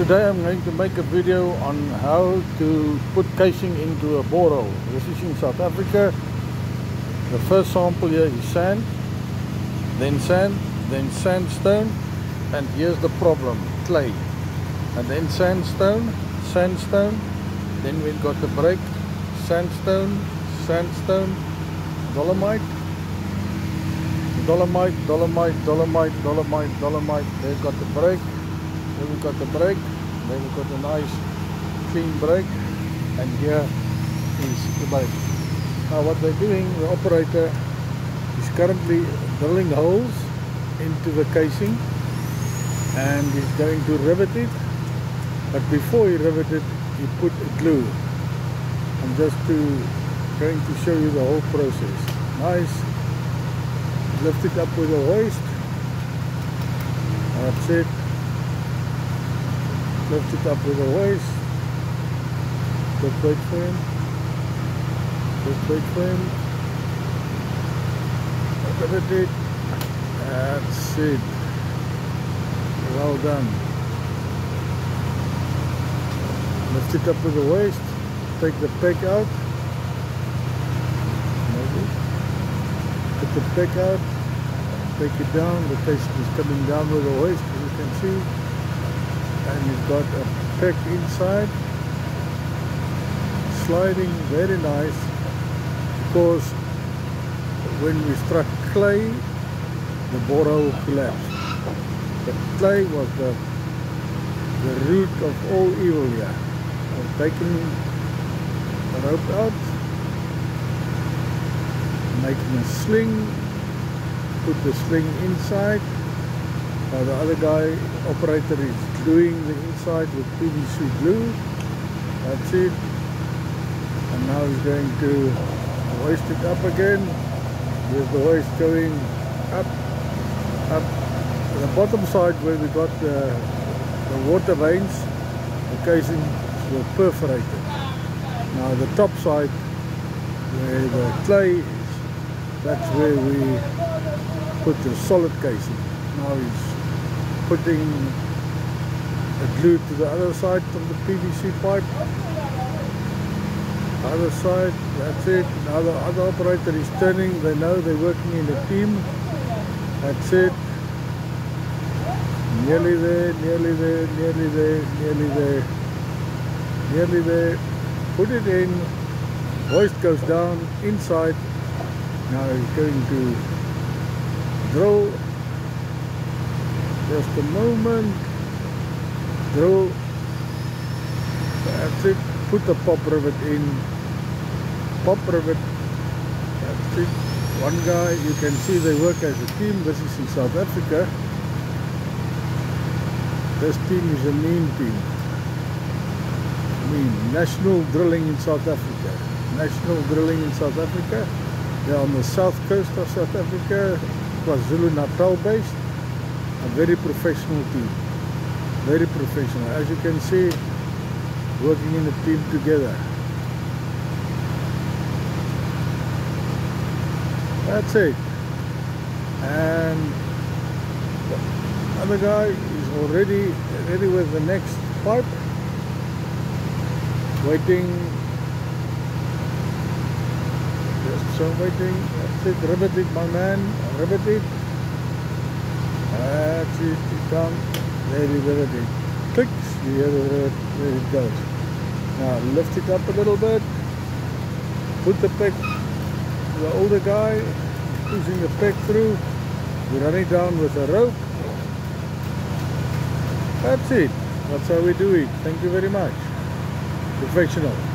today I'm going to make a video on how to put casing into a borehole. This is in South Africa. The first sample here is sand, then sand, then sandstone, and here's the problem, clay. And then sandstone, sandstone, then we've got the break, sandstone, sandstone, dolomite, dolomite, dolomite, dolomite, dolomite, dolomite, they've got the break, then we've got the break, then we've got a nice clean break, and here is the break. Now what they're doing, the operator is currently drilling holes into the casing and he's going to rivet it. But before he rivet it, he put glue. I'm just to, going to show you the whole process. Nice. Lift it up with a hoist. That's it lift it up with a hoist just wait for him just wait for him lift it that's it. Well done. Lift it up with the hoist take the peg out. Maybe. put the peg out. Take it down. The case is coming down with the hoist as you can see and you've got a pick inside. Sliding very nice because when we struck clay the borehole collapsed. The clay was the the root of all evil here. I've taken the rope out making a sling put the sling inside now the other guy operator is gluing the inside with PVC glue. That's it. And now he's going to hoist it up again. There's the hoist going up, up. The bottom side where we got the, the water veins, the casings were perforated. Now the top side where the clay is, that's where we put the solid casing. Now he's putting glued to the other side of the PVC pipe. Other side, that's it. Now the other operator is turning, they know they're working in a team. That's it. Nearly there, nearly there, nearly there, nearly there, nearly there. Put it in, hoist goes down inside. Now he's going to drill. Just a moment drill it put the pop rivet in. Pop rivet. One guy. You can see they work as a team. This is in South Africa. This team is a mean team. I mean national drilling in South Africa. National drilling in South Africa. They're on the south coast of South Africa. KwaZulu Natal based a very professional team very professional. As you can see working in a team together. That's it. And the other guy is already ready with the next pipe waiting. Just so waiting. That's it. Rivet it my man. Rivet it. That's it. You it clicks, you where where it goes. Now lift it up a little bit, put the pick, the older guy pushing the pick through, we're running down with a rope. That's it. That's how we do it. Thank you very much. Professional.